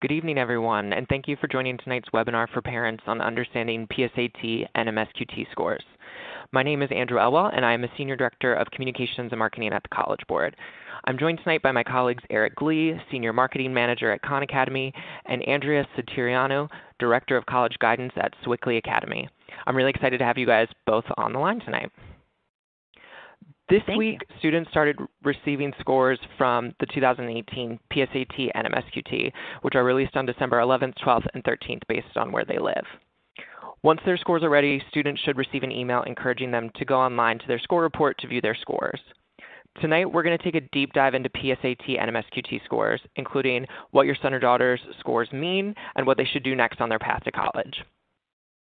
Good evening, everyone, and thank you for joining tonight's webinar for parents on understanding PSAT NMSQT scores. My name is Andrew Elwell, and I am a Senior Director of Communications and Marketing at the College Board. I'm joined tonight by my colleagues Eric Li, Senior Marketing Manager at Khan Academy, and Andrea Satariano, Director of College Guidance at Sewickley Academy. I'm really excited to have you guys both on the line tonight. This Thank week, you. students started receiving scores from the 2018 PSAT NMSQT, which are released on December 11th, 12th, and 13th based on where they live. Once their scores are ready, students should receive an email encouraging them to go online to their score report to view their scores. Tonight, we're going to take a deep dive into PSAT NMSQT scores, including what your son or daughter's scores mean and what they should do next on their path to college.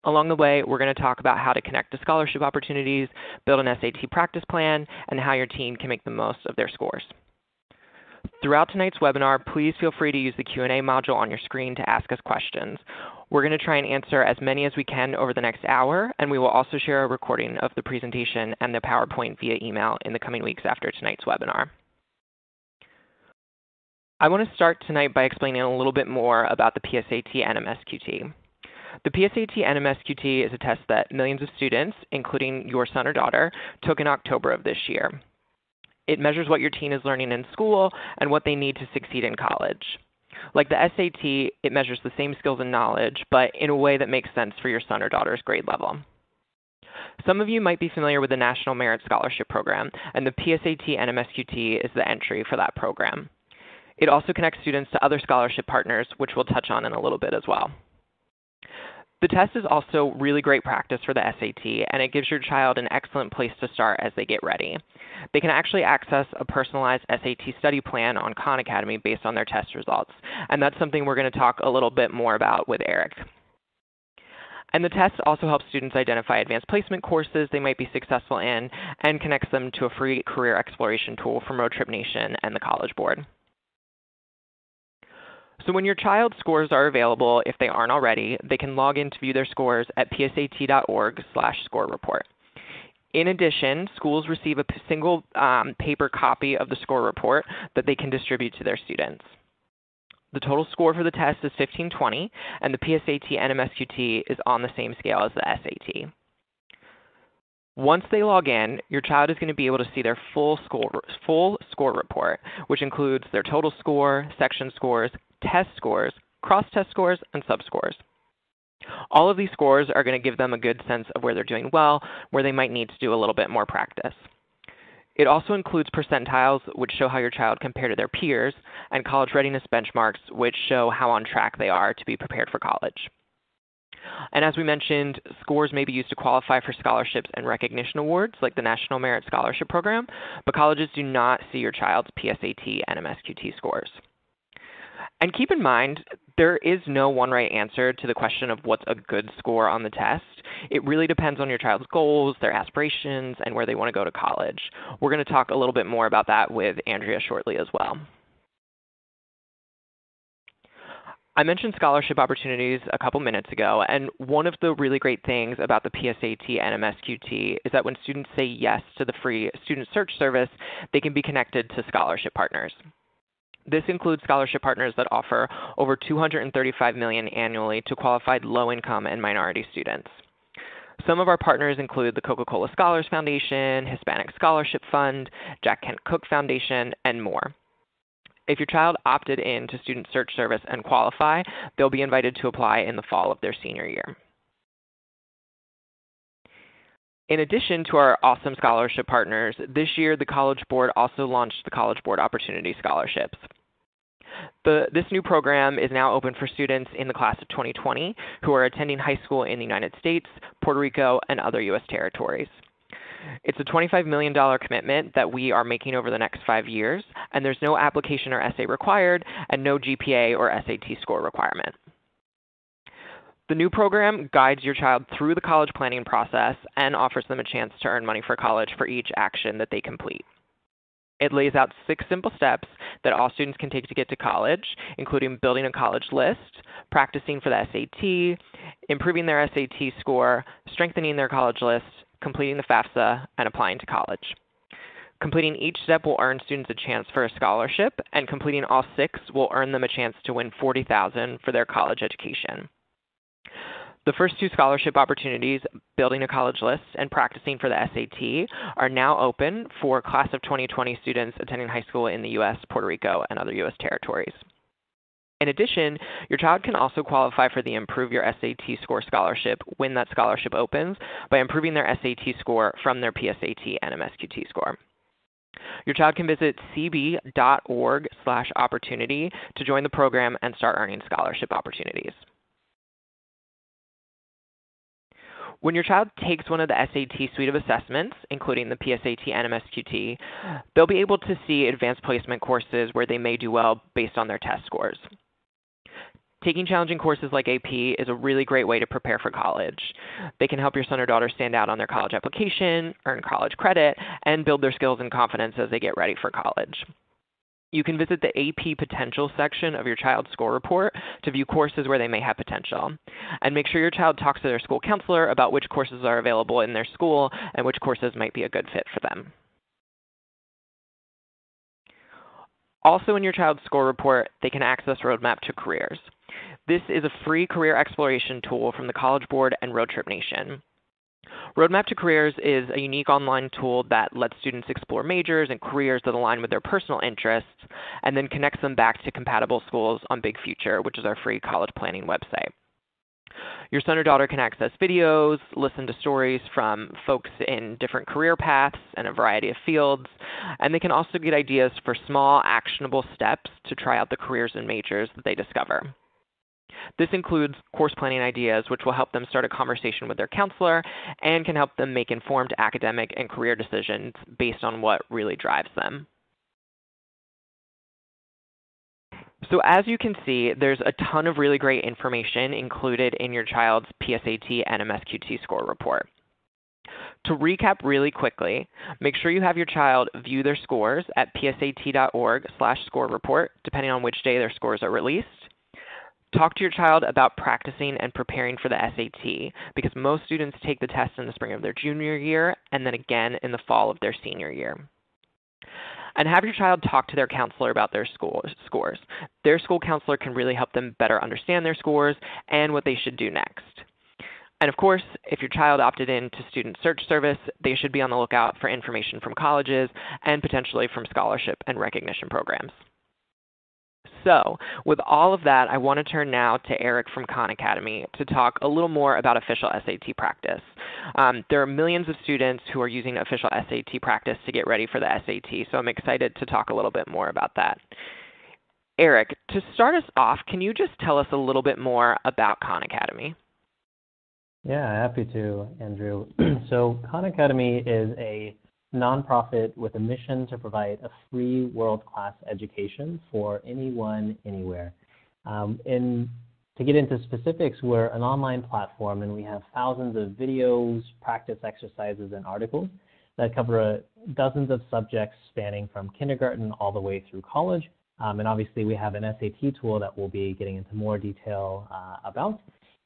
Along the way, we're going to talk about how to connect to scholarship opportunities, build an SAT practice plan, and how your team can make the most of their scores. Throughout tonight's webinar, please feel free to use the Q&A module on your screen to ask us questions. We're going to try and answer as many as we can over the next hour, and we will also share a recording of the presentation and the PowerPoint via email in the coming weeks after tonight's webinar. I want to start tonight by explaining a little bit more about the PSAT NMSQT. The PSAT NMSQT is a test that millions of students, including your son or daughter, took in October of this year. It measures what your teen is learning in school and what they need to succeed in college. Like the SAT, it measures the same skills and knowledge, but in a way that makes sense for your son or daughter's grade level. Some of you might be familiar with the National Merit Scholarship Program, and the PSAT NMSQT is the entry for that program. It also connects students to other scholarship partners, which we'll touch on in a little bit as well. The test is also really great practice for the SAT, and it gives your child an excellent place to start as they get ready. They can actually access a personalized SAT study plan on Khan Academy based on their test results, and that's something we're going to talk a little bit more about with Eric. And the test also helps students identify advanced placement courses they might be successful in and connects them to a free career exploration tool from Roadtrip Nation and the College Board. So when your child's scores are available, if they aren't already, they can log in to view their scores at psat.org slash score report. In addition, schools receive a single um, paper copy of the score report that they can distribute to their students. The total score for the test is 1520, and the PSAT NMSQT is on the same scale as the SAT. Once they log in, your child is going to be able to see their full score, full score report, which includes their total score, section scores, test scores, cross-test scores, and subscores. All of these scores are going to give them a good sense of where they're doing well, where they might need to do a little bit more practice. It also includes percentiles, which show how your child compared to their peers, and college readiness benchmarks, which show how on track they are to be prepared for college. And as we mentioned, scores may be used to qualify for scholarships and recognition awards like the National Merit Scholarship Program, but colleges do not see your child's PSAT NMSQT scores. And keep in mind, there is no one right answer to the question of what's a good score on the test. It really depends on your child's goals, their aspirations, and where they want to go to college. We're going to talk a little bit more about that with Andrea shortly as well. I mentioned scholarship opportunities a couple minutes ago, and one of the really great things about the PSAT NMSQT is that when students say yes to the free student search service, they can be connected to scholarship partners. This includes scholarship partners that offer over 235 million annually to qualified low-income and minority students. Some of our partners include the Coca-Cola Scholars Foundation, Hispanic Scholarship Fund, Jack Kent Cooke Foundation, and more. If your child opted in to Student Search Service and qualify, they'll be invited to apply in the fall of their senior year. In addition to our awesome scholarship partners, this year the College Board also launched the College Board Opportunity Scholarships. The, this new program is now open for students in the class of 2020 who are attending high school in the United States, Puerto Rico, and other U.S. territories. It's a $25 million commitment that we are making over the next five years, and there's no application or essay required and no GPA or SAT score requirement. The new program guides your child through the college planning process and offers them a chance to earn money for college for each action that they complete. It lays out six simple steps that all students can take to get to college, including building a college list, practicing for the SAT, improving their SAT score, strengthening their college list, completing the FAFSA, and applying to college. Completing each step will earn students a chance for a scholarship, and completing all six will earn them a chance to win $40,000 for their college education. The first two scholarship opportunities, Building a College List and Practicing for the SAT, are now open for class of 2020 students attending high school in the U.S., Puerto Rico, and other U.S. territories. In addition, your child can also qualify for the Improve Your SAT Score scholarship when that scholarship opens by improving their SAT score from their PSAT NMSQT score. Your child can visit cb.org slash opportunity to join the program and start earning scholarship opportunities. When your child takes one of the SAT suite of assessments, including the PSAT NMSQT, they'll be able to see advanced placement courses where they may do well based on their test scores. Taking challenging courses like AP is a really great way to prepare for college. They can help your son or daughter stand out on their college application, earn college credit, and build their skills and confidence as they get ready for college. You can visit the AP Potential section of your child's score report to view courses where they may have potential. And make sure your child talks to their school counselor about which courses are available in their school and which courses might be a good fit for them. Also in your child's score report, they can access Roadmap to Careers. This is a free career exploration tool from the College Board and Roadtrip Nation. Roadmap to Careers is a unique online tool that lets students explore majors and careers that align with their personal interests and then connects them back to compatible schools on Big Future, which is our free college planning website. Your son or daughter can access videos, listen to stories from folks in different career paths and a variety of fields, and they can also get ideas for small, actionable steps to try out the careers and majors that they discover. This includes course planning ideas, which will help them start a conversation with their counselor and can help them make informed academic and career decisions based on what really drives them. So as you can see, there's a ton of really great information included in your child's PSAT NMSQT score report. To recap really quickly, make sure you have your child view their scores at psat.org slash score report, depending on which day their scores are released. Talk to your child about practicing and preparing for the SAT because most students take the test in the spring of their junior year and then again in the fall of their senior year. And have your child talk to their counselor about their school scores. Their school counselor can really help them better understand their scores and what they should do next. And of course, if your child opted in to Student Search Service, they should be on the lookout for information from colleges and potentially from scholarship and recognition programs. So with all of that, I want to turn now to Eric from Khan Academy to talk a little more about official SAT practice. Um, there are millions of students who are using official SAT practice to get ready for the SAT, so I'm excited to talk a little bit more about that. Eric, to start us off, can you just tell us a little bit more about Khan Academy? Yeah, happy to, Andrew. so Khan Academy is a nonprofit with a mission to provide a free world-class education for anyone, anywhere. Um, in, to get into specifics, we're an online platform and we have thousands of videos, practice exercises, and articles that cover uh, dozens of subjects spanning from kindergarten all the way through college. Um, and obviously, we have an SAT tool that we'll be getting into more detail uh, about.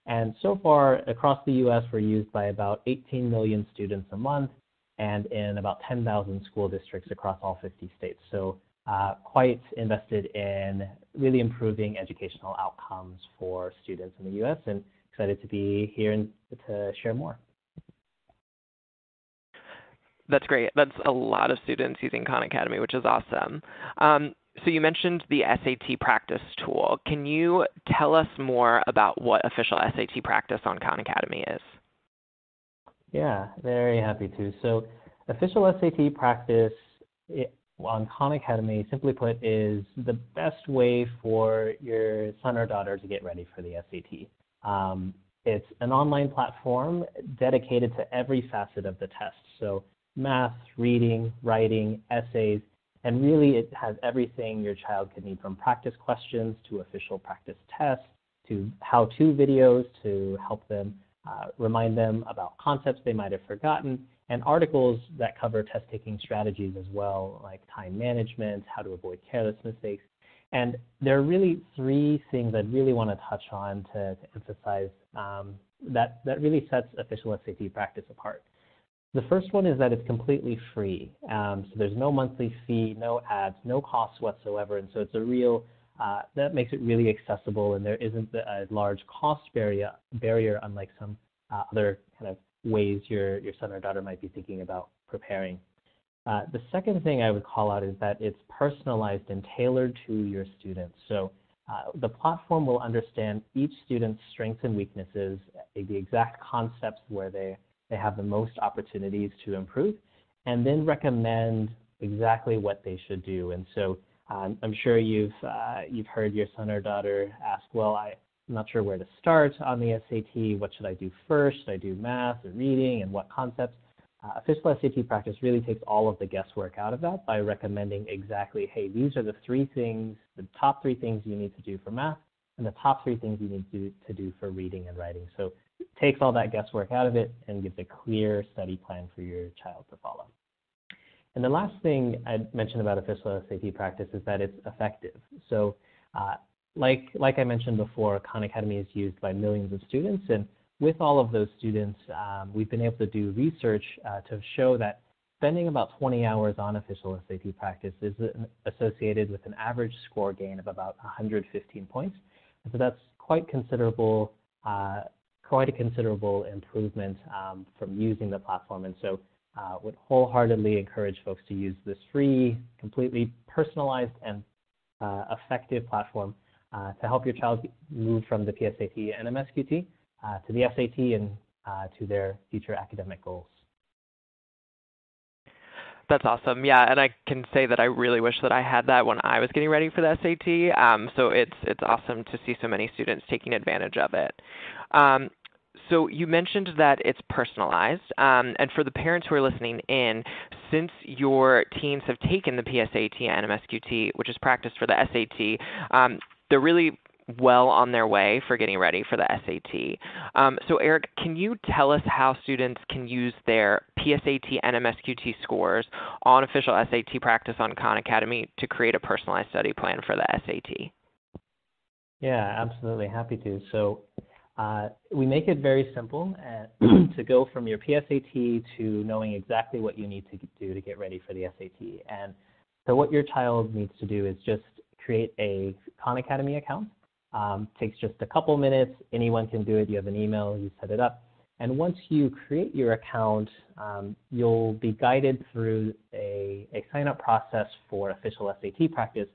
And so far, across the US, we're used by about 18 million students a month and in about 10,000 school districts across all 50 states. So uh, quite invested in really improving educational outcomes for students in the U.S. and excited to be here and to share more. That's great. That's a lot of students using Khan Academy, which is awesome. Um, so you mentioned the SAT practice tool. Can you tell us more about what official SAT practice on Khan Academy is? Yeah, very happy to. So official SAT practice on Khan Academy, simply put, is the best way for your son or daughter to get ready for the SAT. Um, it's an online platform dedicated to every facet of the test. So math, reading, writing, essays, and really it has everything your child could need from practice questions to official practice tests to how-to videos to help them uh, remind them about concepts they might have forgotten, and articles that cover test taking strategies as well, like time management, how to avoid careless mistakes. And there are really three things I'd really want to touch on to, to emphasize um, that, that really sets official SAT practice apart. The first one is that it's completely free. Um, so there's no monthly fee, no ads, no costs whatsoever. And so it's a real, uh, that makes it really accessible and there isn't a large cost barrier, barrier unlike some uh, other kind of ways your, your son or daughter might be thinking about preparing. Uh, the second thing I would call out is that it's personalized and tailored to your students. So uh, the platform will understand each student's strengths and weaknesses, the exact concepts where they, they have the most opportunities to improve, and then recommend exactly what they should do. And so um, I'm sure you've, uh, you've heard your son or daughter ask, well, I'm not sure where to start on the SAT. What should I do first? Should I do math or reading and what concepts? Uh, official SAT practice really takes all of the guesswork out of that by recommending exactly, hey, these are the three things, the top three things you need to do for math, and the top three things you need to, to do for reading and writing. So it takes all that guesswork out of it and gives a clear study plan for your child to follow. And the last thing I'd mention about official SAT practice is that it's effective. So uh, like, like I mentioned before, Khan Academy is used by millions of students, and with all of those students, um, we've been able to do research uh, to show that spending about 20 hours on official SAT practice is associated with an average score gain of about 115 points. And so that's quite considerable, uh, quite a considerable improvement um, from using the platform. And so uh, would wholeheartedly encourage folks to use this free, completely personalized and uh, effective platform uh, to help your child move from the PSAT NMSQT uh, to the SAT and uh, to their future academic goals. That's awesome. Yeah, and I can say that I really wish that I had that when I was getting ready for the SAT. Um, so it's it's awesome to see so many students taking advantage of it. Um, so you mentioned that it's personalized, um, and for the parents who are listening in, since your teens have taken the PSAT NMSQT, which is practice for the SAT, um, they're really well on their way for getting ready for the SAT. Um, so Eric, can you tell us how students can use their PSAT NMSQT scores on official SAT practice on Khan Academy to create a personalized study plan for the SAT? Yeah, absolutely. Happy to. So uh, we make it very simple to go from your PSAT to knowing exactly what you need to do to get ready for the SAT. And so what your child needs to do is just create a Khan Academy account um, takes just a couple minutes. Anyone can do it. You have an email, you set it up. And once you create your account, um, you'll be guided through a, a sign-up process for official SAT practice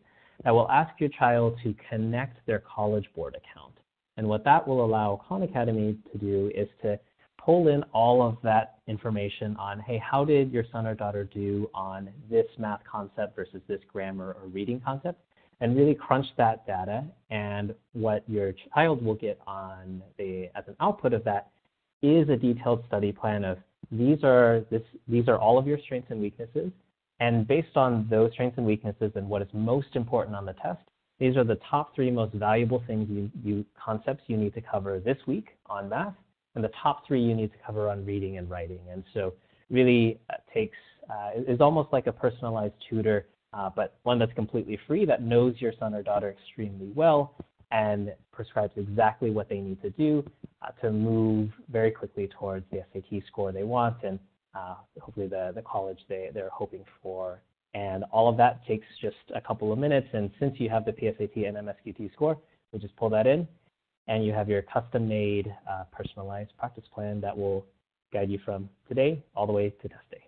that will ask your child to connect their College Board account. And what that will allow Khan Academy to do is to pull in all of that information on, hey, how did your son or daughter do on this math concept versus this grammar or reading concept? and really crunch that data. And what your child will get on the, as an output of that is a detailed study plan of these are, this, these are all of your strengths and weaknesses. And based on those strengths and weaknesses and what is most important on the test, these are the top three most valuable things you, you concepts you need to cover this week on math, and the top three you need to cover on reading and writing. And so really uh, takes uh, is almost like a personalized tutor uh, but one that's completely free that knows your son or daughter extremely well and prescribes exactly what they need to do uh, to move very quickly towards the SAT score they want and uh, hopefully the, the college they, they're hoping for. And all of that takes just a couple of minutes. And since you have the PSAT NMSQT score, we just pull that in and you have your custom made uh, personalized practice plan that will guide you from today all the way to test day.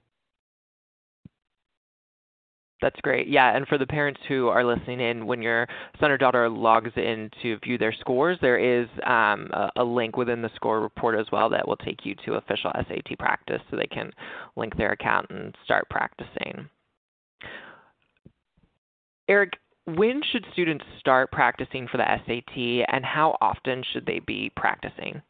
That's great. Yeah, and for the parents who are listening in, when your son or daughter logs in to view their scores, there is um, a, a, link within the score report as well that will take you to official SAT practice so they can link their account and start practicing. Eric, when should students start practicing for the SAT and how often should they be practicing?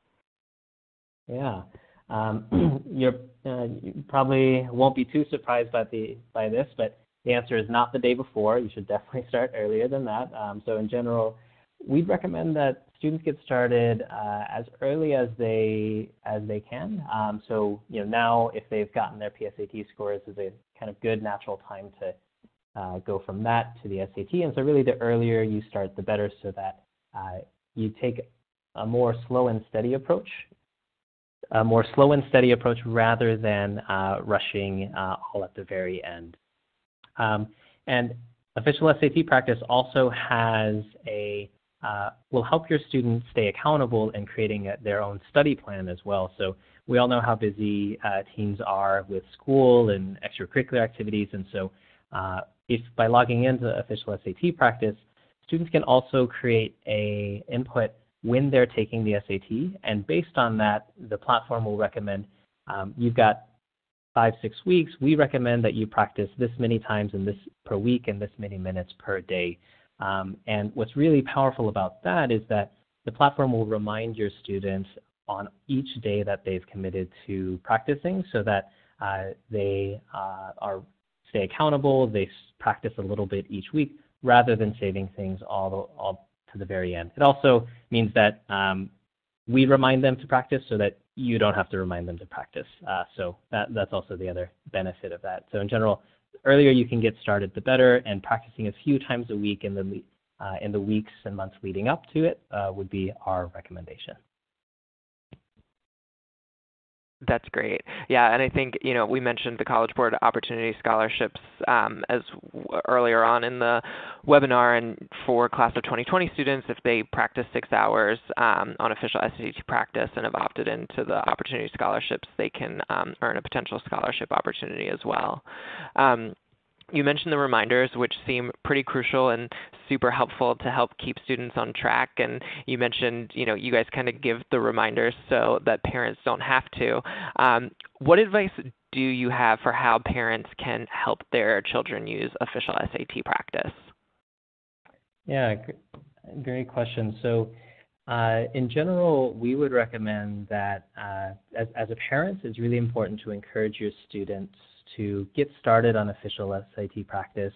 Yeah. Um, you're, uh, you probably won't be too surprised by, the, by this, but the answer is not the day before. You should definitely start earlier than that. Um, so in general, we'd recommend that students get started uh, as early as they as they can. Um, so you know now if they've gotten their PSAT scores is a kind of good natural time to uh, go from that to the SAT. And so really the earlier you start, the better, so that uh, you take a more slow and steady approach a more slow and steady approach rather than uh, rushing uh, all at the very end. Um, and official SAT practice also has a uh, will help your students stay accountable in creating a, their own study plan as well. So we all know how busy uh, teens are with school and extracurricular activities, and so uh, if by logging into official SAT practice, students can also create a input when they're taking the SAT, and based on that, the platform will recommend um, you've got five, six weeks. We recommend that you practice this many times in this per week and this many minutes per day. Um, and what's really powerful about that is that the platform will remind your students on each day that they've committed to practicing so that uh, they uh, are stay accountable, they practice a little bit each week rather than saving things all, the, all to the very end. It also means that um, we remind them to practice so that you don't have to remind them to practice. Uh, so that, that's also the other benefit of that. So in general, earlier you can get started, the better, and practicing a few times a week in the, uh, in the weeks and months leading up to it uh, would be our recommendation. That's great. Yeah, and I think you know we mentioned the College Board Opportunity Scholarships um, as w- earlier on in the webinar, and for class of 2020 students, if they practice six hours um, on official SAT practice and have opted into the Opportunity Scholarships, they can um, earn a potential scholarship opportunity as well. You mentioned the reminders, which seem pretty crucial and super helpful to help keep students on track. And you mentioned, you know, you guys kind of give the reminders so that parents don't have to. Um, what advice do you have for how parents can help their children use official SAT practice? Yeah, great question. So, uh, in general, we would recommend that uh, as, as a parent, it's really important to encourage your students to get started on official SAT practice,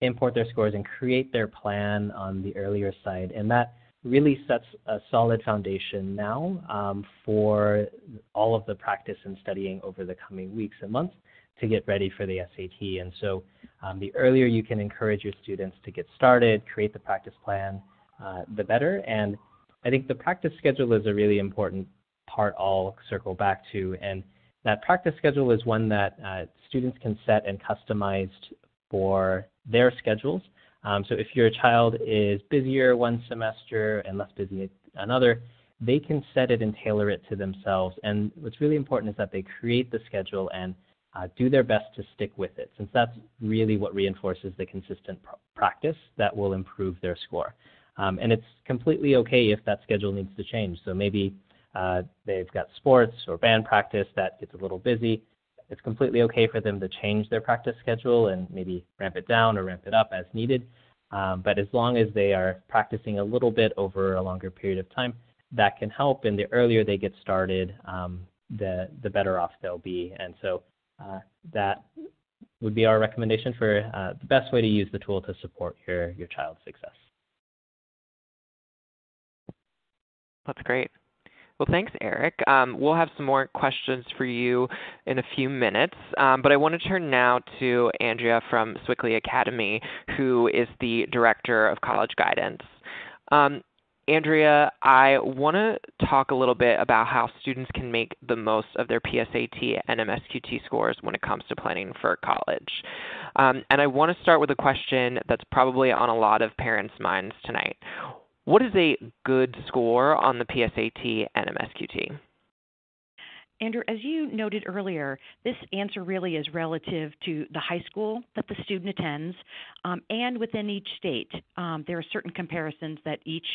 import their scores, and create their plan on the earlier side. And that really sets a solid foundation now um, for all of the practice and studying over the coming weeks and months to get ready for the SAT. And so um, the earlier you can encourage your students to get started, create the practice plan, uh, the better. And I think the practice schedule is a really important part I'll circle back to. And that practice schedule is one that uh, students can set and customize for their schedules. Um, so if your child is busier one semester and less busy another, they can set it and tailor it to themselves. And what's really important is that they create the schedule and uh, do their best to stick with it, since that's really what reinforces the consistent pr practice that will improve their score. Um, and it's completely okay if that schedule needs to change. So maybe uh, they've got sports or band practice that gets a little busy. It's completely okay for them to change their practice schedule and maybe ramp it down or ramp it up as needed. Um, but as long as they are practicing a little bit over a longer period of time, that can help. And the earlier they get started, um, the the better off they'll be. And so uh, that would be our recommendation for uh, the best way to use the tool to support your your child's success. That's great. Well, thanks, Eric. Um, we'll have some more questions for you in a few minutes, um, but I want to turn now to Andrea from Sewickley Academy, who is the Director of College Guidance. Um, Andrea, I want to talk a little bit about how students can make the most of their PSAT NMSQT scores when it comes to planning for college. Um, and I want to start with a question that's probably on a lot of parents' minds tonight. What is a good score on the PSAT NMSQT? Andrew, as you noted earlier, this answer really is relative to the high school that the student attends um, and within each state. Um, there are certain comparisons that each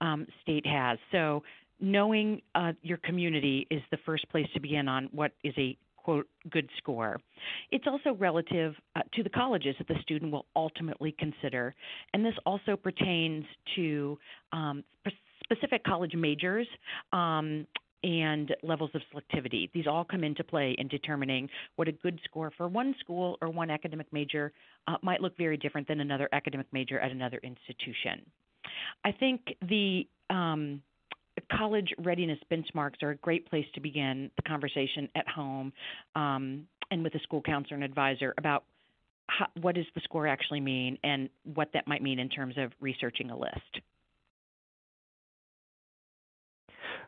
um, state has. So, knowing uh, your community is the first place to begin on what is a quote good score. It's also relative uh, to the colleges that the student will ultimately consider, and this also pertains to um, specific college majors. Um, and levels of selectivity. These all come into play in determining what a good score for one school or one academic major uh, might look very different than another academic major at another institution. I think the um, college readiness benchmarks are a great place to begin the conversation at home um, and with a school counselor and advisor about how, what does the score actually mean and what that might mean in terms of researching a list.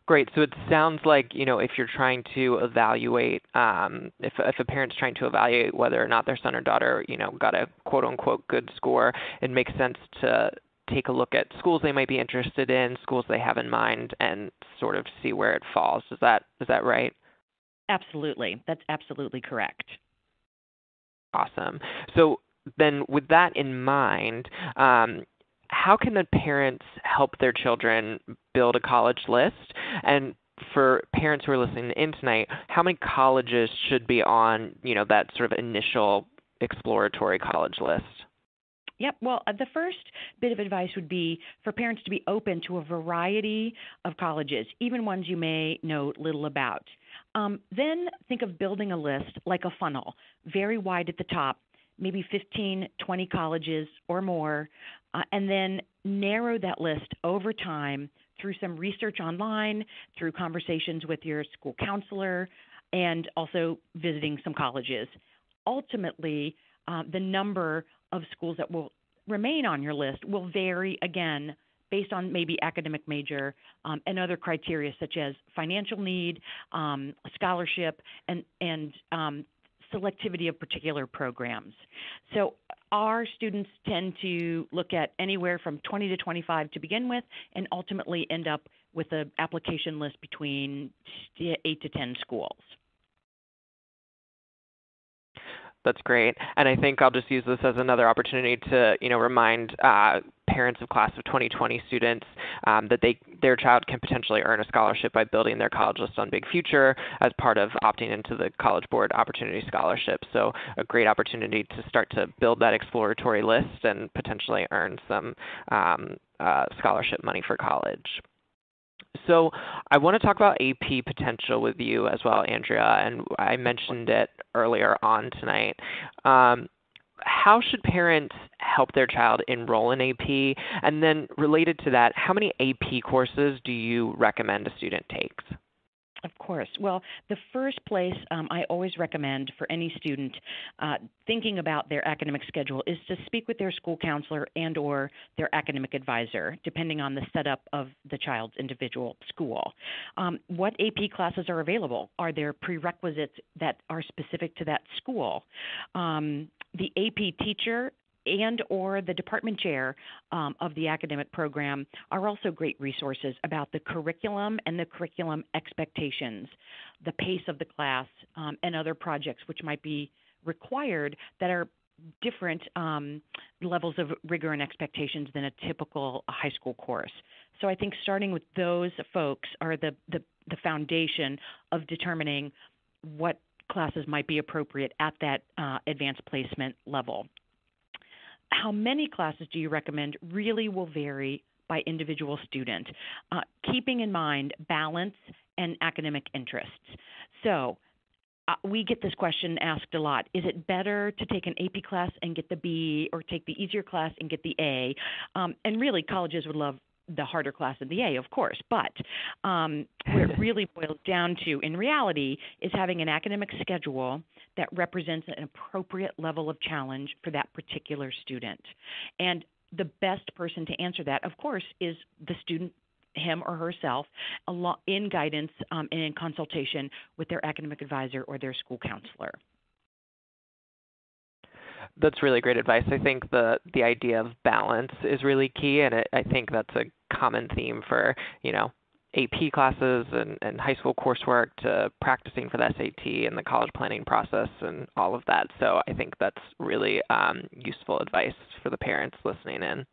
Great. So it sounds like you know if you're trying to evaluate, um, if if a parent's trying to evaluate whether or not their son or daughter you know got a quote unquote good score, it makes sense to take a look at schools they might be interested in, schools they have in mind, and sort of see where it falls. Is that is that right? Absolutely. That's absolutely correct. Awesome. So then, with that in mind, um, how can the parents help their children build a college list? And for parents who are listening in tonight, how many colleges should be on, you know, that sort of initial exploratory college list? Yep. Well, uh, the first bit of advice would be for parents to be open to a variety of colleges, even ones you may know little about. Um, then think of building a list like a funnel, very wide at the top, maybe 15, 20 colleges or more, uh, and then narrow that list over time through some research online, through conversations with your school counselor, and also visiting some colleges. Ultimately, uh, the number of schools that will remain on your list will vary again based on maybe academic major um, and other criteria such as financial need, um, scholarship, and and um, selectivity of particular programs. So our students tend to look at anywhere from 20 to 25 to begin with, and ultimately end up with an application list between 8 to 10 schools. That's great, and I think I'll just use this as another opportunity to, you know, remind uh, parents of class of 2020 students um, that they their child can potentially earn a scholarship by building their college list on Big Future as part of opting into the College Board Opportunity Scholarship. So a great opportunity to start to build that exploratory list and potentially earn some um, uh, scholarship money for college. So I want to talk about AP potential with you as well, Andrea, and I mentioned it earlier on tonight. Um, how should parents help their child enroll in AP? And then related to that, how many AP courses do you recommend a student takes? Of course. Well, the first place um, I always recommend for any student uh, thinking about their academic schedule is to speak with their school counselor and or their academic advisor, depending on the setup of the child's individual school. Um, what AP classes are available? Are there prerequisites that are specific to that school? Um, the AP teacher and or the department chair um, of the academic program are also great resources about the curriculum and the curriculum expectations, the pace of the class, um, and other projects which might be required that are different um, levels of rigor and expectations than a typical high school course. So I think starting with those folks are the, the, the foundation of determining what classes might be appropriate at that uh, advanced placement level how many classes do you recommend really will vary by individual student, uh, keeping in mind balance and academic interests. So, uh, we get this question asked a lot. Is it better to take an AP class and get the B or take the easier class and get the A? Um, and really, colleges would love the harder class in the A, of course. But um, where it really boils down to, in reality, is having an academic schedule that represents an appropriate level of challenge for that particular student. And the best person to answer that, of course, is the student him or herself in guidance um, and in consultation with their academic advisor or their school counselor that's really great advice. I think the the idea of balance is really key, and it, I think that's a common theme for you know AP classes and, and high school coursework to practicing for the SAT and the college planning process and all of that. So I think that's really um, useful advice for the parents listening in.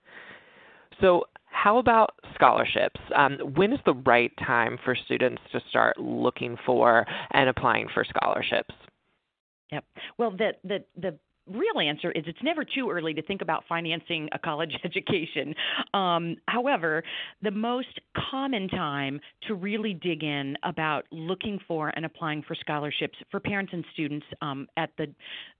So how about scholarships? Um, when is the right time for students to start looking for and applying for scholarships? Yep. Well, the the the real answer is it's never too early to think about financing a college education. Um, however, the most common time to really dig in about looking for and applying for scholarships for parents and students um, at the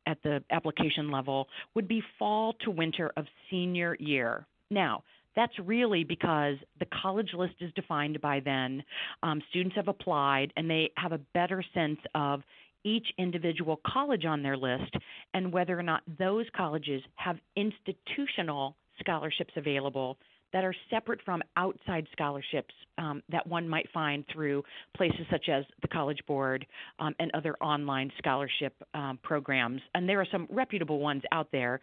at the application level would be fall to winter of senior year. Now, that's really because the college list is defined by then. Um, students have applied and they have a better sense of each individual college on their list and whether or not those colleges have institutional scholarships available that are separate from outside scholarships um, that one might find through places such as the College Board um, and other online scholarship um, programs. And there are some reputable ones out there,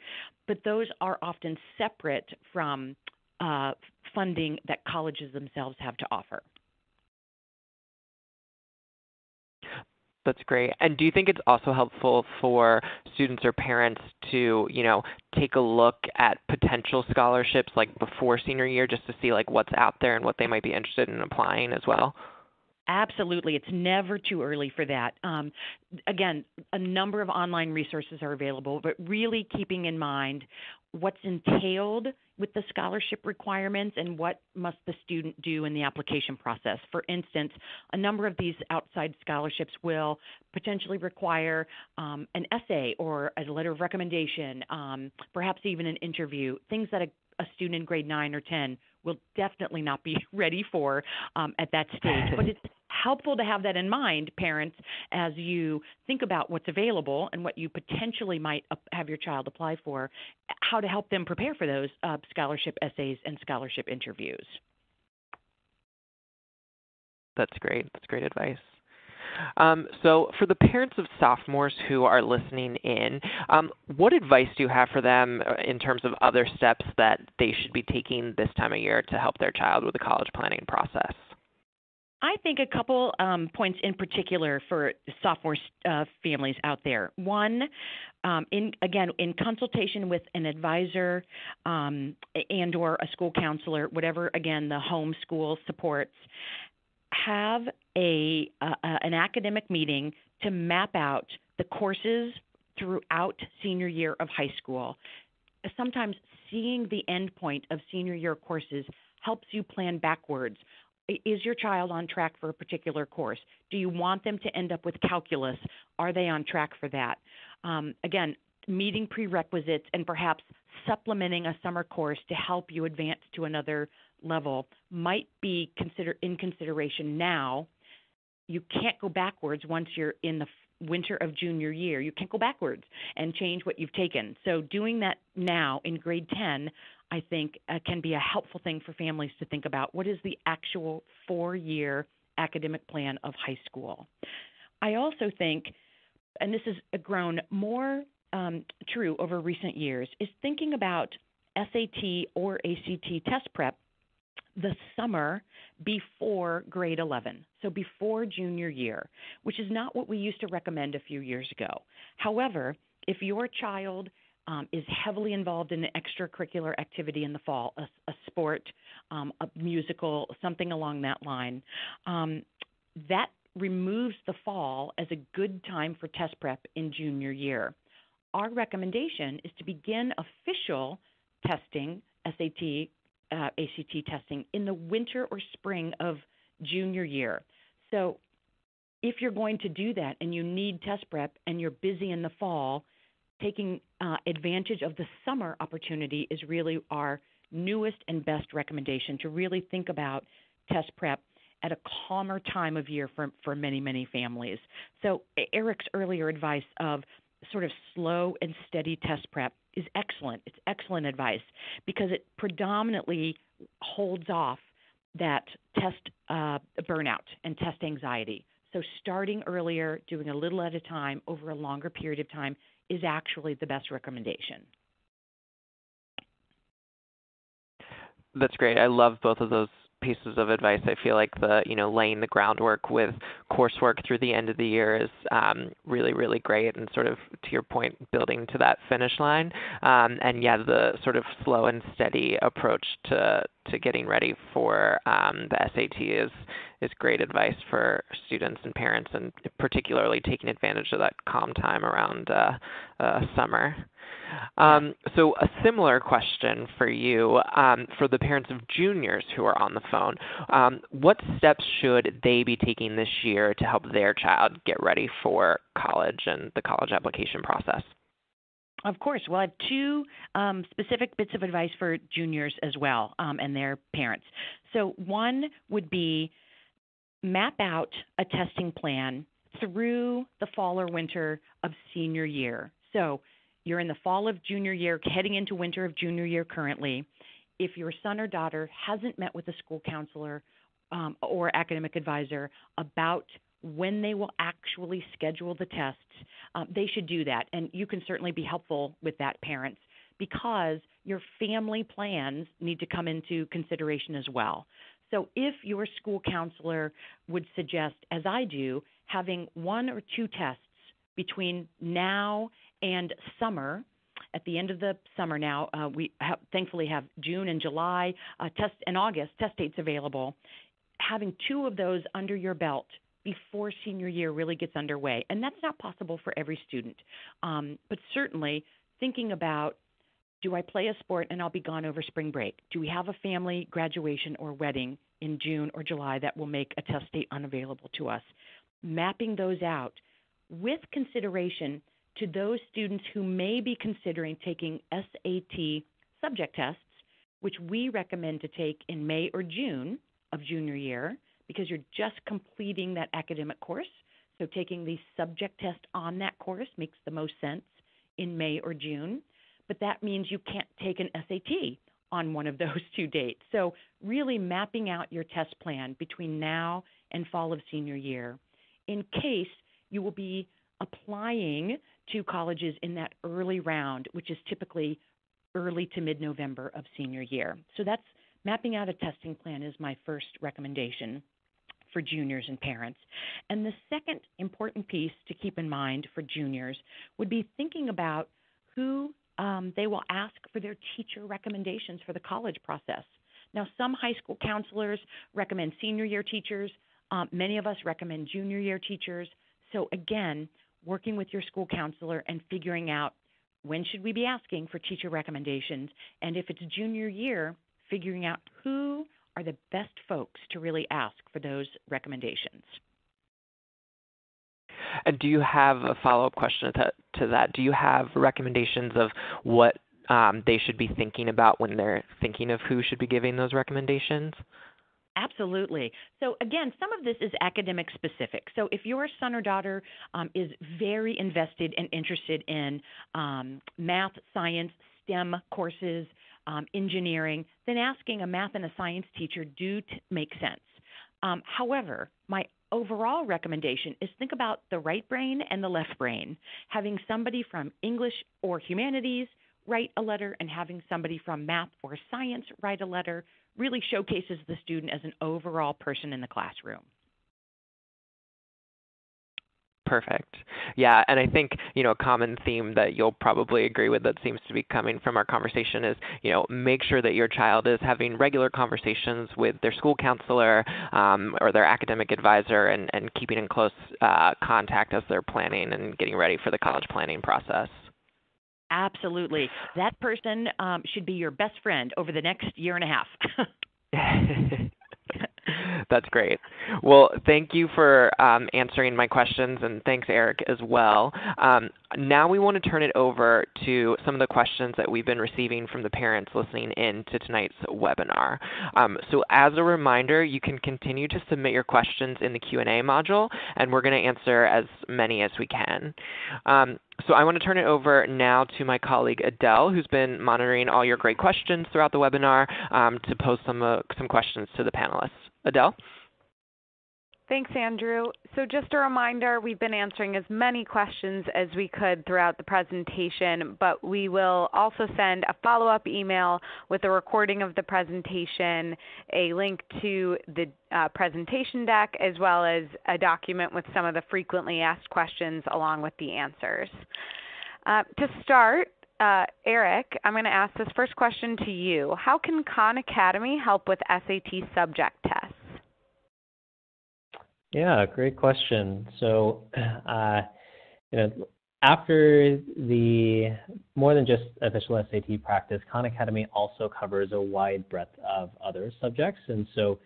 but those are often separate from uh, funding that colleges themselves have to offer. That's great. And do you think it's also helpful for students or parents to, you know, take a look at potential scholarships like before senior year just to see like what's out there and what they might be interested in applying as well? Absolutely. It's never too early for that. Um, again, a number of online resources are available, but really keeping in mind what's entailed with the scholarship requirements and what must the student do in the application process. For instance, a number of these outside scholarships will potentially require um, an essay or a letter of recommendation, um, perhaps even an interview, things that a, a student in grade 9 or 10 will definitely not be ready for um, at that stage. But it's helpful to have that in mind, parents, as you think about what's available and what you potentially might have your child apply for, how to help them prepare for those uh, scholarship essays and scholarship interviews. That's great. That's great advice. Um, so, for the parents of sophomores who are listening in, um, what advice do you have for them uh, in terms of other steps that they should be taking this time of year to help their child with the college planning process? I think a couple um, points in particular for sophomore uh, families out there. One, um, in again in consultation with an advisor um, and or a school counselor, whatever again the home school supports, have a uh, an academic meeting to map out the courses throughout senior year of high school. Sometimes seeing the end point of senior year courses helps you plan backwards. Is your child on track for a particular course? Do you want them to end up with calculus? Are they on track for that? Um, again, meeting prerequisites and perhaps supplementing a summer course to help you advance to another level might be consider in consideration now. You can't go backwards once you're in the winter of junior year. You can't go backwards and change what you've taken. So doing that now in grade 10, I think uh, can be a helpful thing for families to think about. What is the actual four-year academic plan of high school? I also think, and this has grown more um, true over recent years, is thinking about SAT or ACT test prep the summer before grade 11, so before junior year, which is not what we used to recommend a few years ago. However, if your child um, is heavily involved in an extracurricular activity in the fall, a, a sport, um, a musical, something along that line, um, that removes the fall as a good time for test prep in junior year. Our recommendation is to begin official testing, SAT, uh, ACT testing in the winter or spring of junior year. So if you're going to do that and you need test prep and you're busy in the fall, taking uh, advantage of the summer opportunity is really our newest and best recommendation to really think about test prep at a calmer time of year for, for many, many families. So, Eric's earlier advice of sort of slow and steady test prep is excellent. It's excellent advice because it predominantly holds off that test uh, burnout and test anxiety. So, starting earlier, doing a little at a time over a longer period of time is actually the best recommendation. That's great. I love both of those pieces of advice. I feel like the you know laying the groundwork with coursework through the end of the year is um, really really great, and sort of to your point, building to that finish line. Um, and yeah, the sort of slow and steady approach to to getting ready for um, the SAT is is great advice for students and parents, and particularly taking advantage of that calm time around uh, uh, summer. Um, so a similar question for you, um, for the parents of juniors who are on the phone. Um, what steps should they be taking this year to help their child get ready for college and the college application process? Of course. Well, I have two um, specific bits of advice for juniors as well um, and their parents. So, one would be map out a testing plan through the fall or winter of senior year. So, you're in the fall of junior year, heading into winter of junior year currently. if your son or daughter hasn't met with a school counselor um, or academic advisor about when they will actually schedule the tests, um, they should do that. And you can certainly be helpful with that, parents, because your family plans need to come into consideration as well. So if your school counselor would suggest, as I do, having one or two tests between now and summer, at the end of the summer now, uh, we thankfully have June and July uh, test and August test dates available. Having two of those under your belt before senior year really gets underway, and that's not possible for every student. Um, but certainly, thinking about do I play a sport and I'll be gone over spring break? Do we have a family graduation or wedding in June or July that will make a test date unavailable to us? Mapping those out with consideration to those students who may be considering taking SAT subject tests, which we recommend to take in May or June of junior year because you're just completing that academic course. So taking the subject test on that course makes the most sense in May or June but that means you can't take an SAT on one of those two dates. So, really mapping out your test plan between now and fall of senior year in case you will be applying to colleges in that early round, which is typically early to mid November of senior year. So, that's mapping out a testing plan is my first recommendation for juniors and parents. And the second important piece to keep in mind for juniors would be thinking about who um, they will ask for their teacher recommendations for the college process. Now, some high school counselors recommend senior year teachers. Um, many of us recommend junior year teachers. So, again, working with your school counselor and figuring out when should we be asking for teacher recommendations, and if it's junior year, figuring out who are the best folks to really ask for those recommendations. And do you have a follow-up question to, to that? Do you have recommendations of what um, they should be thinking about when they're thinking of who should be giving those recommendations? Absolutely. So, again, some of this is academic specific. So, if your son or daughter um, is very invested and interested in um, math, science, STEM courses, um, engineering, then asking a math and a science teacher do t- make sense. Um, however, my overall recommendation is think about the right brain and the left brain. Having somebody from English or humanities write a letter and having somebody from math or science write a letter really showcases the student as an overall person in the classroom. Perfect. Yeah, and I think, you know, a common theme that you'll probably agree with that seems to be coming from our conversation is, you know, make sure that your child is having regular conversations with their school counselor um, or their academic advisor and, and keeping in close uh, contact as they're planning and getting ready for the college planning process. Absolutely. That person um, should be your best friend over the next year and a half. That's great. Well, thank you for um, answering my questions, and thanks, Eric, as well. Um, now we want to turn it over to some of the questions that we've been receiving from the parents listening in to tonight's webinar. Um, so as a reminder, you can continue to submit your questions in the Q&A module, and we're going to answer as many as we can. Um, so I want to turn it over now to my colleague Adele, who's been monitoring all your great questions throughout the webinar um, to pose some, uh, some questions to the panelists. Adele? Thanks, Andrew. So just a reminder, we've been answering as many questions as we could throughout the presentation, but we will also send a follow-up email with a recording of the presentation, a link to the uh, presentation deck, as well as a document with some of the frequently asked questions along with the answers. Uh, to start, uh, Eric, I'm going to ask this first question to you. How can Khan Academy help with SAT subject tests? Yeah, great question. So, uh, you know, after the more than just official SAT practice, Khan Academy also covers a wide breadth of other subjects. And so,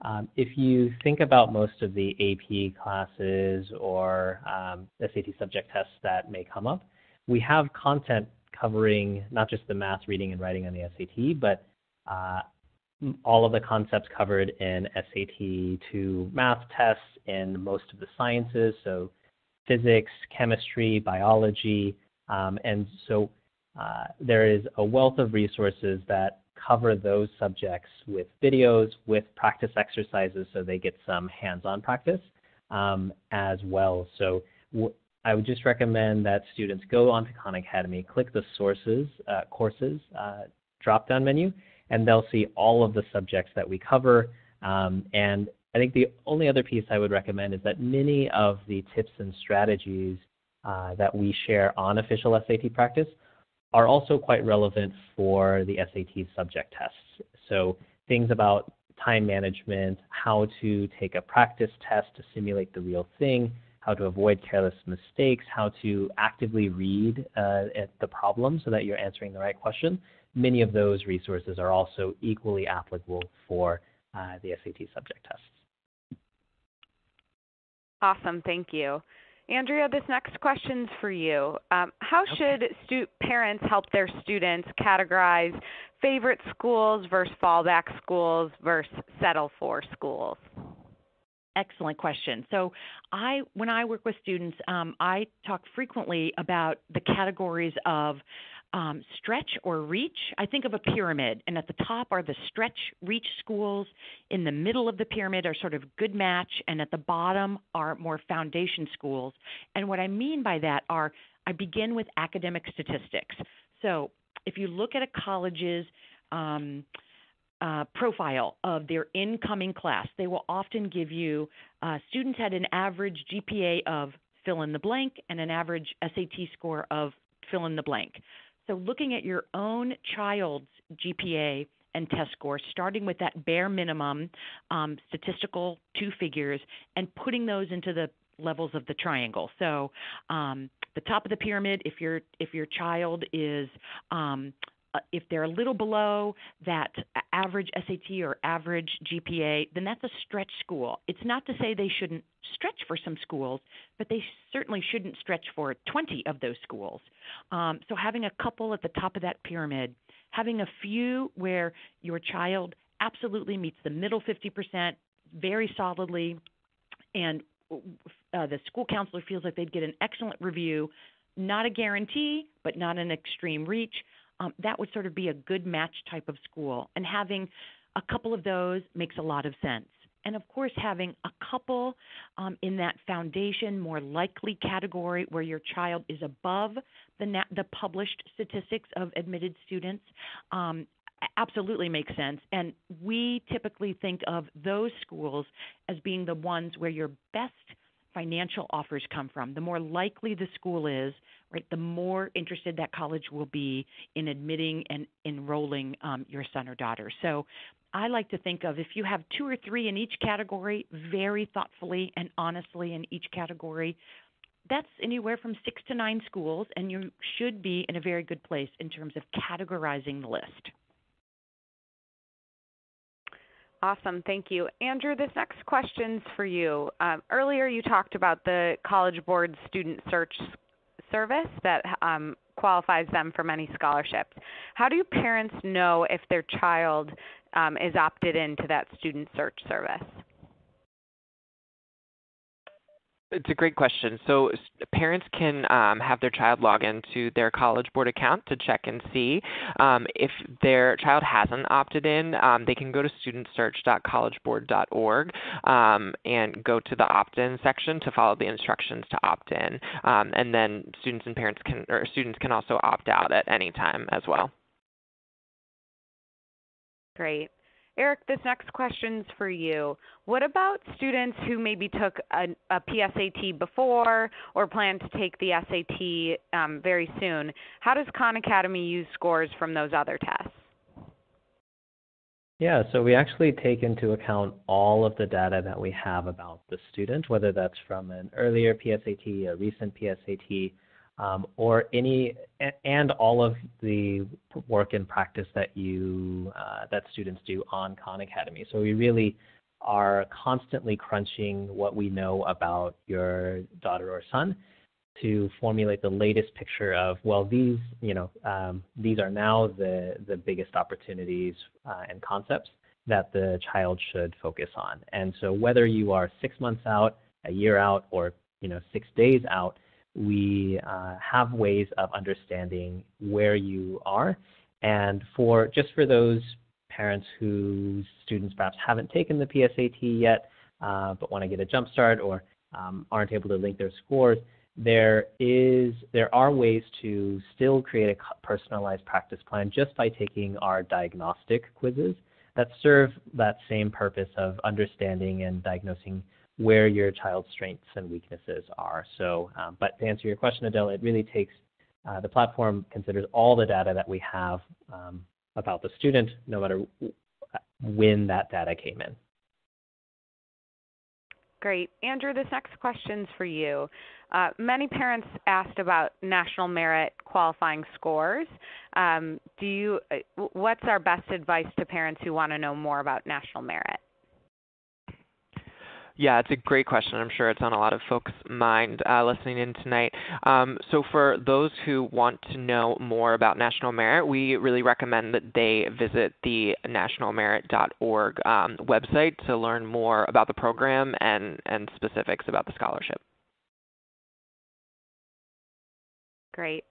um, if you think about most of the AP classes or um, SAT subject tests that may come up, we have content covering not just the math, reading, and writing on the SAT, but uh, all of the concepts covered in SAT 2 math tests in most of the sciences, so physics, chemistry, biology, um, and so uh, there is a wealth of resources that cover those subjects with videos, with practice exercises so they get some hands-on practice um, as well. So I would just recommend that students go onto Khan Academy, click the sources, uh, courses uh, drop-down menu, and they'll see all of the subjects that we cover. Um, and I think the only other piece I would recommend is that many of the tips and strategies uh, that we share on official SAT practice are also quite relevant for the SAT subject tests. So things about time management, how to take a practice test to simulate the real thing, how to avoid careless mistakes, how to actively read uh, the problem so that you're answering the right question. Many of those resources are also equally applicable for uh, the SAT subject tests. Awesome, thank you. Andrea, this next question's for you. Um, how should stu- parents help their students categorize favorite schools versus fallback schools versus settle for schools? Excellent question. So, I when I work with students, um, I talk frequently about the categories of um, stretch or reach, I think of a pyramid, and at the top are the stretch reach schools. In the middle of the pyramid are sort of good match, and at the bottom are more foundation schools. And what I mean by that are I begin with academic statistics. So if you look at a college's um, uh, profile of their incoming class, they will often give you uh, students had an average GPA of fill in the blank and an average SAT score of fill in the blank. So, looking at your own child's GPA and test score, starting with that bare minimum um, statistical two figures, and putting those into the levels of the triangle. So, um, the top of the pyramid, if your if your child is um, if they're a little below that average SAT or average GPA, then that's a stretch school. It's not to say they shouldn't stretch for some schools, but they certainly shouldn't stretch for 20 of those schools. Um, so having a couple at the top of that pyramid, having a few where your child absolutely meets the middle 50% very solidly, and uh, the school counselor feels like they'd get an excellent review, not a guarantee, but not an extreme reach um, that would sort of be a good match type of school. And having a couple of those makes a lot of sense. And of course, having a couple um, in that foundation, more likely category where your child is above the, na- the published statistics of admitted students um, absolutely makes sense. And we typically think of those schools as being the ones where your best financial offers come from. The more likely the school is, right, the more interested that college will be in admitting and enrolling um, your son or daughter. So I like to think of if you have two or three in each category, very thoughtfully and honestly in each category, that's anywhere from six to nine schools, and you should be in a very good place in terms of categorizing the list. Awesome, thank you. Andrew, this next question's for you. Um, earlier you talked about the College Board Student Search Service that um, qualifies them for many scholarships. How do parents know if their child um, is opted into that Student Search Service? It's a great question. So parents can um, have their child log into their College Board account to check and see. Um, if their child hasn't opted in, um, they can go to studentsearch.collegeboard.org um, and go to the opt-in section to follow the instructions to opt in. Um, and then students and parents can, or students can also opt out at any time as well. Great. Eric, this next question's for you. What about students who maybe took a, a PSAT before or plan to take the SAT um, very soon? How does Khan Academy use scores from those other tests? Yeah, so we actually take into account all of the data that we have about the student, whether that's from an earlier PSAT, a recent PSAT, um, or any and all of the work and practice that you uh, that students do on Khan Academy. So we really are constantly crunching what we know about your daughter or son to formulate the latest picture of well these you know um, these are now the the biggest opportunities uh, and concepts that the child should focus on and so whether you are six months out a year out or you know six days out we uh, have ways of understanding where you are. And for just for those parents whose students perhaps haven't taken the PSAT yet, uh, but want to get a jump start or um, aren't able to link their scores, there is there are ways to still create a personalized practice plan just by taking our diagnostic quizzes that serve that same purpose of understanding and diagnosing where your child's strengths and weaknesses are. So, um, but to answer your question, Adele, it really takes uh, the platform considers all the data that we have um, about the student, no matter when that data came in. Great. Andrew, this next question's for you. Uh, many parents asked about national merit qualifying scores. Um, do you, uh, what's our best advice to parents who want to know more about national merit? Yeah, it's a great question. I'm sure it's on a lot of folks' mind uh, listening in tonight. Um, so for those who want to know more about National Merit, we really recommend that they visit the nationalmerit.org um, website to learn more about the program and, and specifics about the scholarship. Great.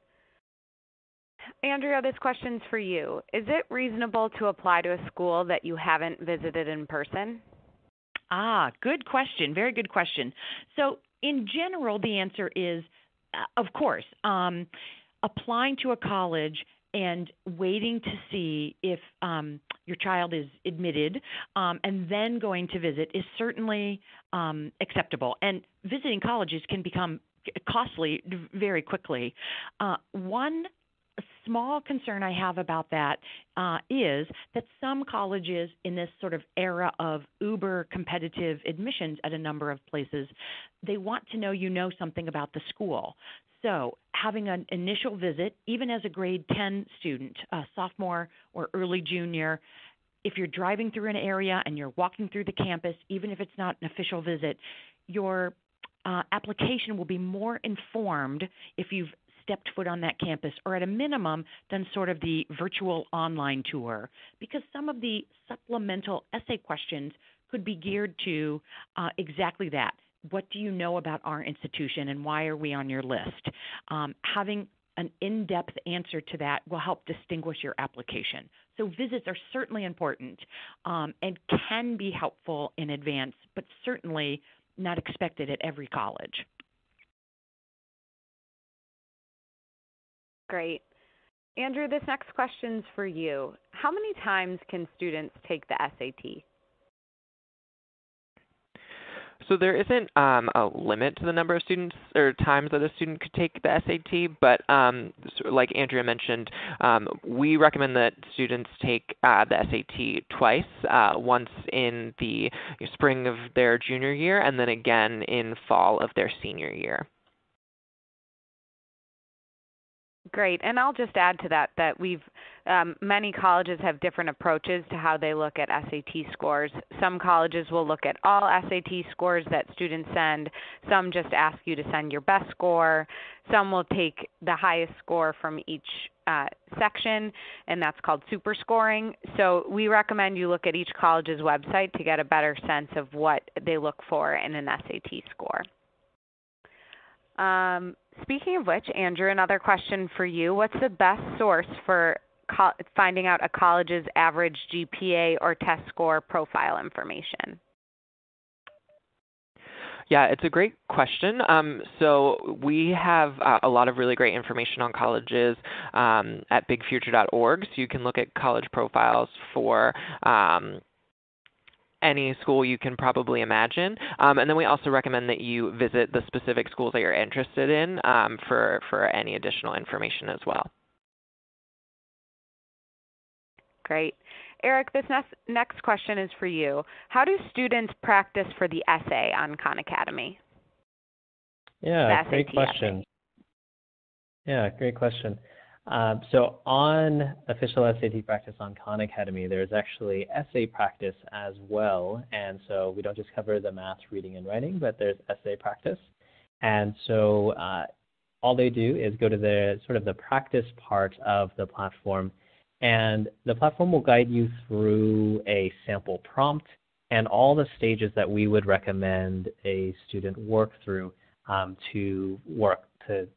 Andrea, this question's for you. Is it reasonable to apply to a school that you haven't visited in person? Ah, good question. Very good question. So, in general, the answer is uh, of course. Um, applying to a college and waiting to see if um, your child is admitted um, and then going to visit is certainly um, acceptable. And visiting colleges can become costly very quickly. Uh, one small concern I have about that uh, is that some colleges in this sort of era of uber competitive admissions at a number of places, they want to know you know something about the school. So having an initial visit, even as a grade 10 student, a sophomore or early junior, if you're driving through an area and you're walking through the campus, even if it's not an official visit, your uh, application will be more informed if you've stepped foot on that campus, or at a minimum, done sort of the virtual online tour, because some of the supplemental essay questions could be geared to uh, exactly that. What do you know about our institution and why are we on your list? Um, having an in depth answer to that will help distinguish your application. So, visits are certainly important um, and can be helpful in advance, but certainly not expected at every college. Great. Andrew, this next question's for you. How many times can students take the SAT? So there isn't um, a limit to the number of students or times that a student could take the SAT, but um, like Andrea mentioned, um, we recommend that students take uh, the SAT twice, uh, once in the spring of their junior year and then again in fall of their senior year. Great, and I'll just add to that that we've um, many colleges have different approaches to how they look at SAT scores. Some colleges will look at all SAT scores that students send. Some just ask you to send your best score. Some will take the highest score from each uh, section, and that's called super scoring. So we recommend you look at each college's website to get a better sense of what they look for in an SAT score. Um, speaking of which, Andrew, another question for you. What's the best source for co- finding out a college's average GPA or test score profile information? Yeah, it's a great question. Um, so we have uh, a lot of really great information on colleges um, at bigfuture.org. So you can look at college profiles for um, any school you can probably imagine. Um, and then we also recommend that you visit the specific schools that you're interested in um, for, for any additional information as well. Great. Eric, this next, next question is for you. How do students practice for the essay on Khan Academy? Yeah, great question. Essay. Yeah, great question. Um, so on official SAT practice on Khan Academy, there's actually essay practice as well. And so we don't just cover the math, reading, and writing, but there's essay practice. And so uh, all they do is go to the sort of the practice part of the platform, and the platform will guide you through a sample prompt and all the stages that we would recommend a student work through um, to work to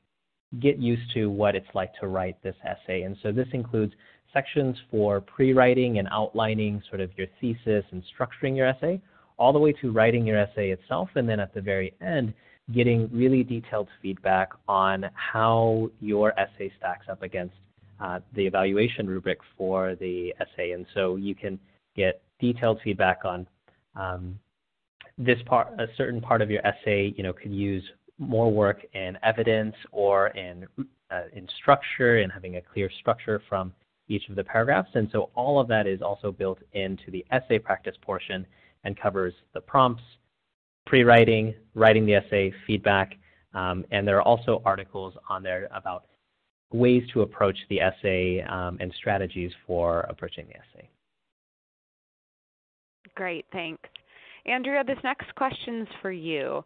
get used to what it's like to write this essay. And so this includes sections for pre-writing and outlining sort of your thesis and structuring your essay, all the way to writing your essay itself, and then at the very end, getting really detailed feedback on how your essay stacks up against uh, the evaluation rubric for the essay. And so you can get detailed feedback on um, this part, a certain part of your essay, you know, could use more work in evidence or in uh, in structure and having a clear structure from each of the paragraphs. And so all of that is also built into the essay practice portion and covers the prompts, pre-writing, writing the essay, feedback, um, and there are also articles on there about ways to approach the essay um, and strategies for approaching the essay. Great, thanks. Andrea, this next question's for you.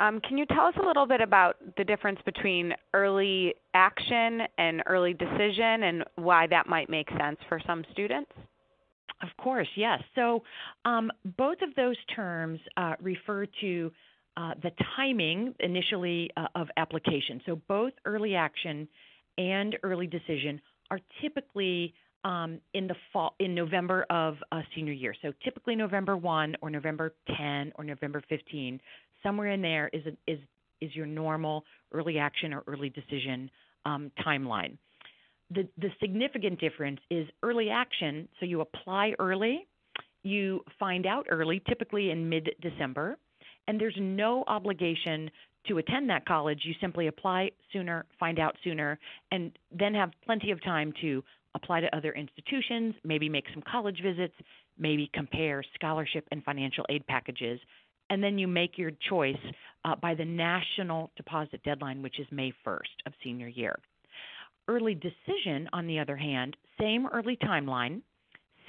Um, can you tell us a little bit about the difference between early action and early decision and why that might make sense for some students? Of course, yes. So um, both of those terms uh, refer to uh, the timing initially uh, of application. So both early action and early decision are typically um, in the fall in November of a senior year. So typically November 1 or November 10 or November 15, somewhere in there is a, is is your normal early action or early decision um, timeline. The the significant difference is early action. So you apply early, you find out early, typically in mid December, and there's no obligation to attend that college. You simply apply sooner, find out sooner, and then have plenty of time to apply to other institutions, maybe make some college visits, maybe compare scholarship and financial aid packages, and then you make your choice uh, by the national deposit deadline, which is May 1st of senior year. Early decision, on the other hand, same early timeline,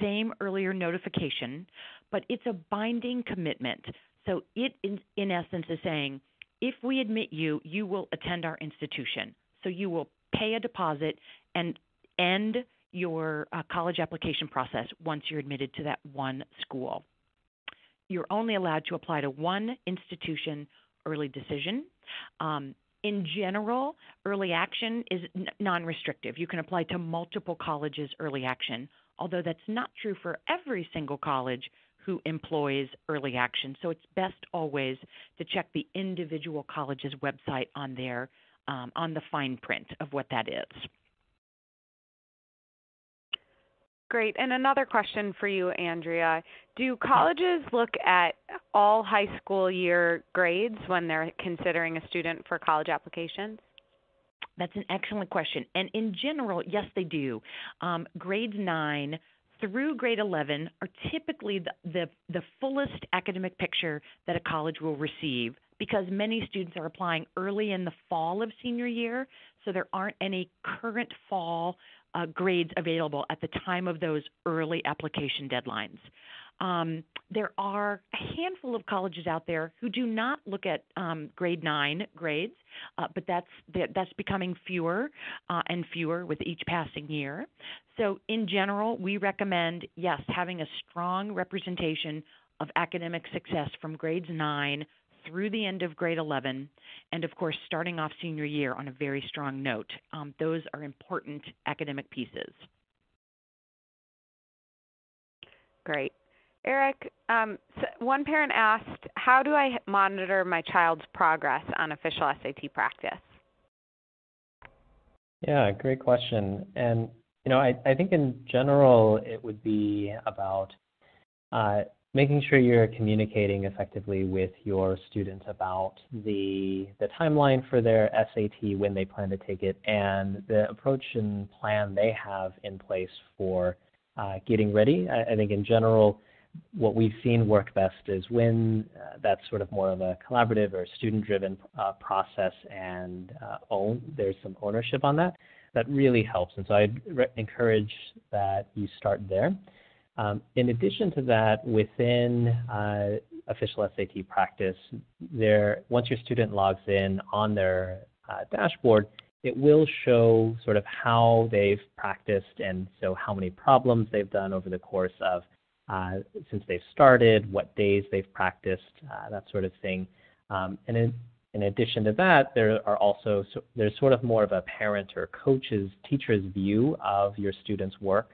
same earlier notification, but it's a binding commitment. So it, in, in essence, is saying, if we admit you, you will attend our institution. So you will pay a deposit and end your uh, college application process once you're admitted to that one school. You're only allowed to apply to one institution early decision. Um, in general, early action is n- non restrictive. You can apply to multiple colleges early action, although that's not true for every single college who employs early action. So it's best always to check the individual college's website on their um, on the fine print of what that is. Great. And another question for you, Andrea. Do colleges look at all high school year grades when they're considering a student for college applications? That's an excellent question. And in general, yes, they do. Um, grades 9 through grade 11 are typically the, the, the fullest academic picture that a college will receive because many students are applying early in the fall of senior year, so there aren't any current fall uh, grades available at the time of those early application deadlines. Um, there are a handful of colleges out there who do not look at um, grade nine grades, uh, but that's that's becoming fewer uh, and fewer with each passing year. So, in general, we recommend yes having a strong representation of academic success from grades nine through the end of grade 11, and of course, starting off senior year on a very strong note. Um, those are important academic pieces. Great. Eric, um, so one parent asked, how do I monitor my child's progress on official SAT practice? Yeah, great question. And, you know, I, I think in general it would be about uh, making sure you're communicating effectively with your students about the the timeline for their SAT when they plan to take it and the approach and plan they have in place for uh, getting ready. I, I, think in general, what we've seen work best is when uh, that's sort of more of a collaborative or student-driven uh, process and uh, own there's some ownership on that. That really helps, and so I'd encourage that you start there. Um, in addition to that, within uh, official SAT practice, there once your student logs in on their uh, dashboard, it will show sort of how they've practiced and so how many problems they've done over the course of uh, since they've started, what days they've practiced, uh, that sort of thing. Um, and in, in, addition to that, there are also so, there's sort of more of a parent or coach's teacher's view of your student's work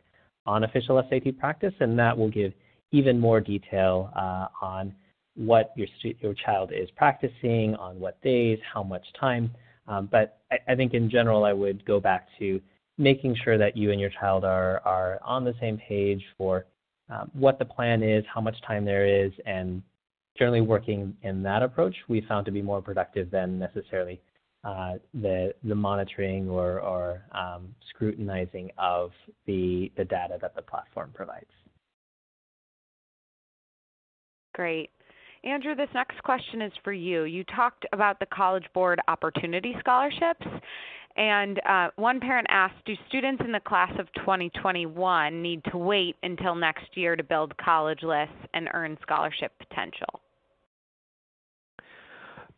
on official SAT practice, and that will give even more detail uh, on what your, your child is practicing, on what days, how much time. Um, but I, I, think in general, I would go back to making sure that you and your child are, are on the same page for um, what the plan is, how much time there is, and generally working in that approach we found to be more productive than necessarily uh, the, the monitoring or, or um, scrutinizing of the, the data that the platform provides. Great. Andrew, this next question is for you. You talked about the College Board Opportunity Scholarships, and uh, one parent asked, do students in the class of 2021 need to wait until next year to build college lists and earn scholarship potential?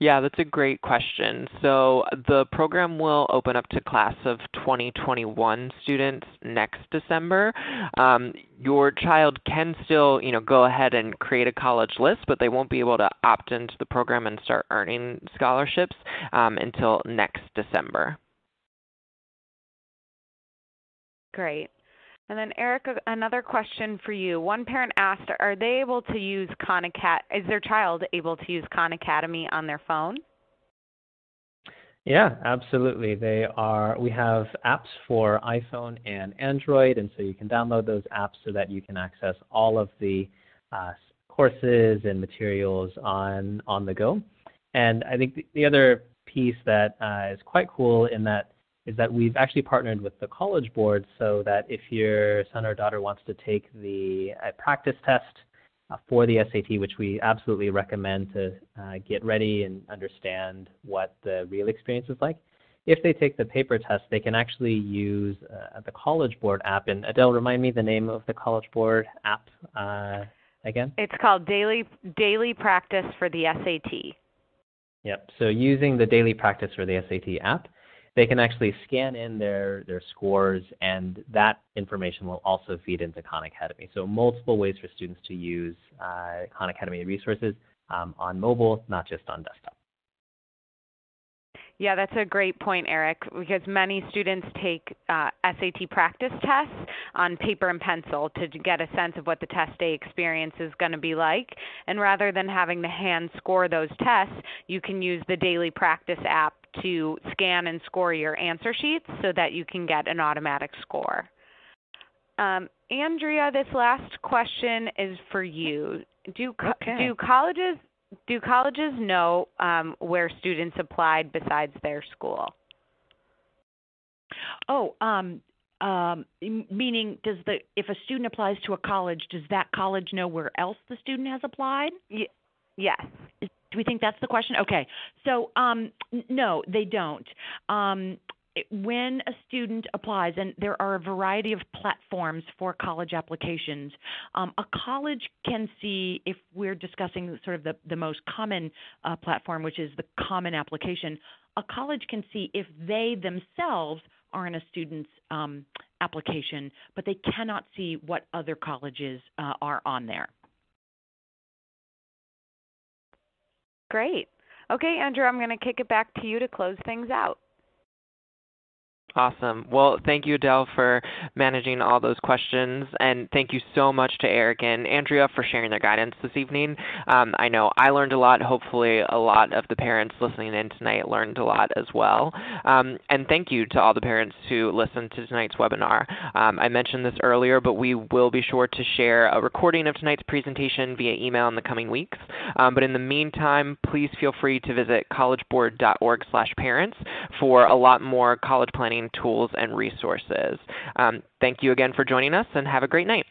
Yeah, that's a great question. So the program will open up to class of 2021 students next December. Um, your child can still, you know, go ahead and create a college list, but they won't be able to opt into the program and start earning scholarships um, until next December. Great. And then Eric, another question for you. One parent asked, are they able to use Khan Academy, is their child able to use Khan Academy on their phone? Yeah, absolutely. They are. We have apps for iPhone and Android, and so you can download those apps so that you can access all of the uh, courses and materials on on the go. And I think the, the other piece that uh, is quite cool in that is that we've actually partnered with the College Board so that if your son or daughter wants to take the uh, practice test uh, for the SAT, which we absolutely recommend to uh, get ready and understand what the real experience is like, if they take the paper test, they can actually use uh, the College Board app. And Adele, remind me the name of the College Board app uh, again? It's called Daily Daily Practice for the SAT. Yep. So using the Daily Practice for the SAT app, they can actually scan in their, their scores, and that information will also feed into Khan Academy. So multiple ways for students to use uh, Khan Academy resources um, on mobile, not just on desktop. Yeah, that's a great point, Eric, because many students take uh, SAT practice tests on paper and pencil to get a sense of what the test day experience is going to be like. And rather than having to hand score those tests, you can use the daily practice app to scan and score your answer sheets so that you can get an automatic score. Um, Andrea, this last question is for you. Do, okay. do colleges do colleges know um, where students applied besides their school? Oh, um, um, meaning does the if a student applies to a college, does that college know where else the student has applied? Y- yes. Do we think that's the question? Okay. So um, no, they don't. Um, when a student applies, and there are a variety of platforms for college applications, um, a college can see if we're discussing sort of the, the most common uh, platform, which is the common application, a college can see if they themselves are in a student's um, application, but they cannot see what other colleges uh, are on there. Great. Okay, Andrew, I'm going to kick it back to you to close things out. Awesome. Well, thank you, Adele, for managing all those questions. And thank you so much to Eric and Andrea for sharing their guidance this evening. Um, I know I learned a lot. Hopefully, a lot of the parents listening in tonight learned a lot as well. Um, and thank you to all the parents who listened to tonight's webinar. Um, I mentioned this earlier, but we will be sure to share a recording of tonight's presentation via email in the coming weeks. Um, but in the meantime, please feel free to visit collegeboard.org/parents for a lot more college planning tools and resources. Um, thank you again for joining us and have a great night.